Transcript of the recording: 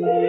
see.